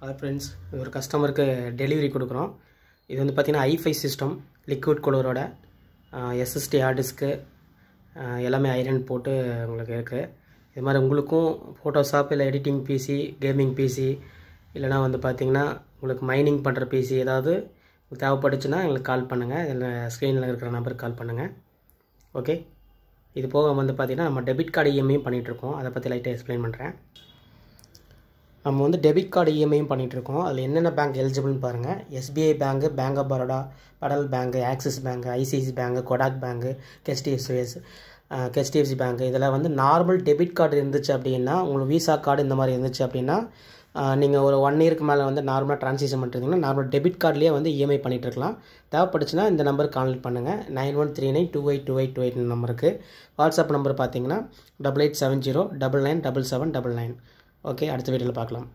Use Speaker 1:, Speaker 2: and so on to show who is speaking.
Speaker 1: Hello friends ஒரு கஸ்டமருக்கு delivery கொடுக்குறோம். இது வந்து பார்த்திங்கன்னா ஐஃபை சிஸ்டம் லிக்விட் கூலரோட எஸ்எஸ்டி ஹார்ட் டிஸ்க்கு எல்லாமே ஐரன் போட்டு உங்களுக்கு இருக்குது இது மாதிரி உங்களுக்கும் ஃபோட்டோஷாப் இல்லை எடிட்டிங் பிசி கேமிங் பிசி இல்லைனா வந்து பார்த்திங்கன்னா உங்களுக்கு மைனிங் பண்ணுற பிசி ஏதாவது தேவைப்பட்டுச்சுன்னா எங்களுக்கு கால் பண்ணுங்கள் இதில் ஸ்க்ரீனில் இருக்கிற நம்பருக்கு கால் பண்ணுங்கள் ஓகே இது போக வந்து பார்த்திங்கன்னா நம்ம டெபிட் கார்டு இஎம்ஐயும் பண்ணிகிட்ருக்கோம் அதை பற்றி லைட்டாக எக்ஸ்பிளைன் பண்ணுறேன் நம்ம வந்து டெபிட் கார்டு இஎம்ஐயும் பண்ணிகிட்ருக்கோம் அதில் என்னென்ன பேங்க் எலிஜிபிள்னு பாருங்கள் SBI bank bank of Baroda படல் bank Axis bank ICICI bank Kotak bank ஹெச்டிஎஃப்சிஎஸ் HDFC bank இதில் வந்து நார்மல் டெபிட் கார்டு இருந்துச்சு அப்படின்னா உங்களுக்கு விசா கார்டு இந்த மாதிரி இருந்துச்சு அப்படின்னா நீங்கள் ஒரு ஒன் இயருக்கு மேலே வந்து நார்மலாக ட்ரான்ஸேக்ஷன் பண்ணிருந்தீங்கன்னா நார்மல் டெபிட் கார்ட்லேயே வந்து இஎம்ஐ பண்ணிகிட்டு இருக்கலாம். தேவைப்பட்டுச்சுன்னா இந்த நம்பருக்கு கான்டெக்ட் பண்ணுங்கள் nine one three nine two eight two eight two eight நம்பருக்கு வாட்ஸ்அப் நம்பர் பார்த்தீங்கன்னா double eight seven zero double nine double seven double nine okay அடுத்த வீடியோவில் பார்க்கலாம்.